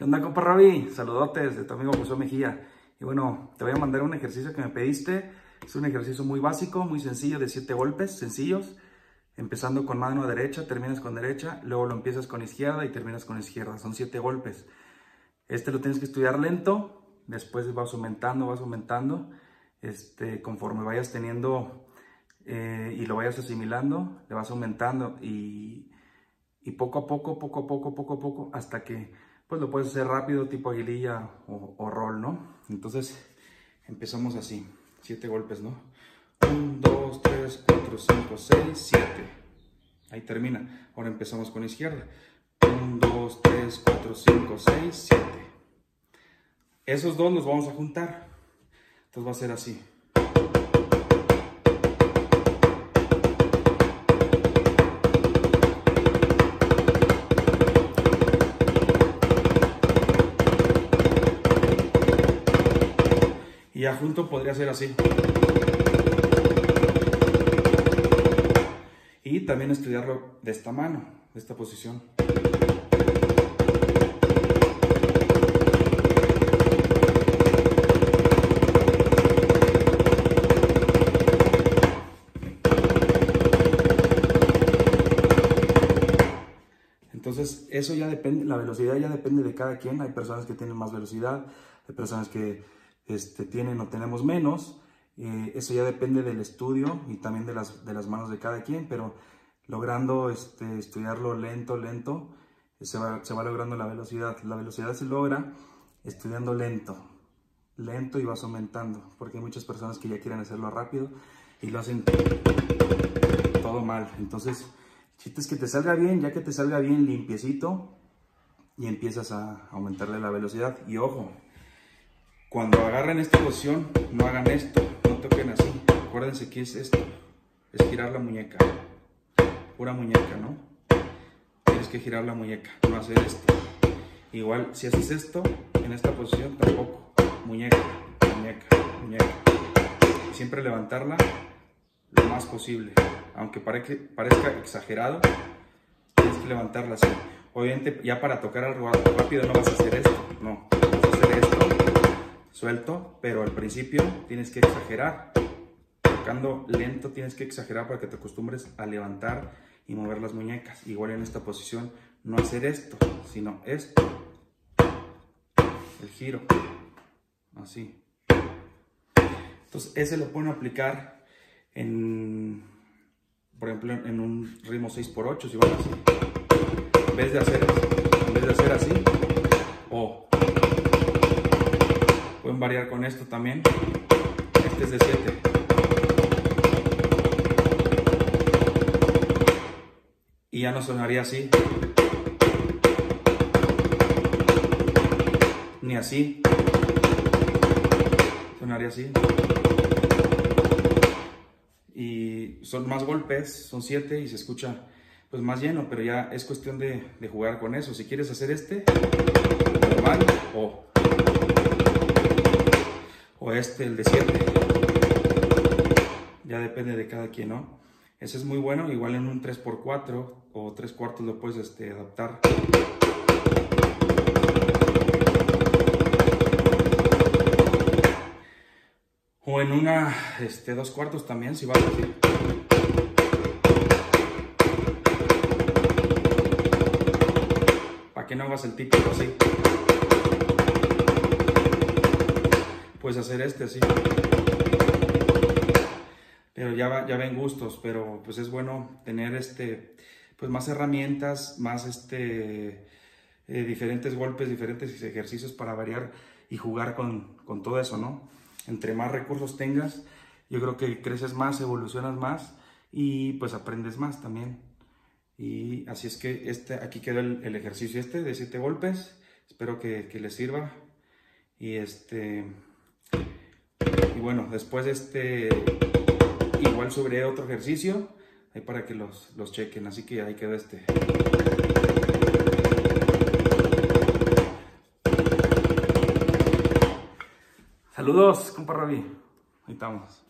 ¿Qué onda, compa Ravi? Saludotes de tu amigo José Mejía. Y bueno, te voy a mandar un ejercicio que me pediste. Es un ejercicio muy básico, muy sencillo, de siete golpes sencillos. Empezando con mano derecha, terminas con derecha, luego lo empiezas con izquierda y terminas con izquierda. Son siete golpes. Este lo tienes que estudiar lento, después vas aumentando, vas aumentando. Este, conforme vayas teniendo eh, y lo vayas asimilando, le vas aumentando y, y poco a poco, poco a poco, poco a poco, hasta que pues lo puedes hacer rápido, tipo aguililla o, o rol, ¿no? Entonces empezamos así, siete golpes, ¿no? 1, 2, 3, 4, 5, 6, 7. Ahí termina. Ahora empezamos con izquierda. 1, 2, 3, 4, 5, 6, 7. Esos dos los vamos a juntar. Entonces va a ser así. Y ya junto podría ser así. Y también estudiarlo de esta mano, de esta posición. Entonces, eso ya depende, la velocidad ya depende de cada quien. Hay personas que tienen más velocidad, hay personas que este, tienen o tenemos menos. Eh, eso ya depende del estudio y también de las, de las manos de cada quien, pero logrando este, estudiarlo lento, lento, se va, se va logrando la velocidad. La velocidad se logra estudiando lento, lento y vas aumentando, porque hay muchas personas que ya quieren hacerlo rápido y lo hacen todo mal. Entonces, si es que te salga bien, ya que te salga bien limpiecito, y empiezas a aumentarle la velocidad. Y ojo, cuando agarren esta posición, no hagan esto, no toquen así. Acuérdense que es esto, es girar la muñeca. Pura muñeca, ¿no? Tienes que girar la muñeca, no hacer esto. Igual, si haces esto, en esta posición tampoco. Muñeca, muñeca, muñeca. Siempre levantarla lo más posible. Aunque parezca exagerado, tienes que levantarla así. Obviamente, ya para tocar algo rápido no vas a hacer esto, no. Suelto, pero al principio tienes que exagerar. Tocando lento tienes que exagerar para que te acostumbres a levantar y mover las muñecas. Igual en esta posición, no hacer esto, sino esto. El giro. Así. Entonces, ese lo pueden aplicar en, por ejemplo, en un ritmo 6x8, si van así. En vez de hacer, Variar con esto también. Este es de 7. Y ya no sonaría así. Ni así. Sonaría así. Y son más golpes, son 7 y se escucha pues más lleno, pero ya es cuestión de, jugar con eso. Si quieres hacer este, o o este, el de 7. Ya depende de cada quien, ¿no? Ese es muy bueno, igual en un 3x4 o 3 cuartos lo puedes este, adaptar. O en una, este, 2 cuartos también, si vas así. Para que no hagas el típico así. Puedes hacer este así. Pero ya, ya ven gustos, pero pues es bueno tener este, pues más herramientas, más este, eh, diferentes golpes, diferentes ejercicios para variar y jugar con, con todo eso, ¿no? Entre más recursos tengas, yo creo que creces más, evolucionas más y pues aprendes más también. Y así es que este, aquí queda el, ejercicio este de siete golpes. Espero que, que les sirva. Y este, y bueno, después este, igual subiré otro ejercicio ahí para que los, los chequen. Así que ahí quedó este. Saludos, compa Ravi. Ahí estamos.